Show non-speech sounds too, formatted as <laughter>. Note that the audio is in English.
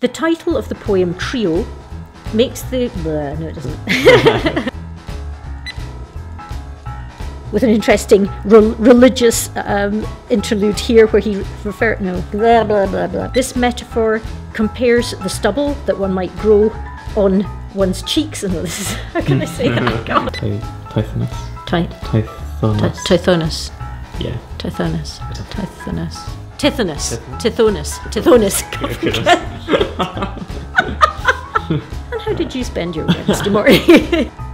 The title of the poem Trio makes the. Bleh, no, it doesn't. <laughs> With an interesting rel- religious um, interlude here where he refer no blah blah blah blah. This metaphor compares the stubble that one might grow on one's cheeks, and this is <laughs> how can I say that? <laughs> God. Tithonus. Ty- Tithonus. Ty- Tithonus. yeah. Tithonus. Tithonus. Tithonus. Tithonus. Tithonus. <laughs> <laughs> And how did you spend your Wednesday morning? <laughs>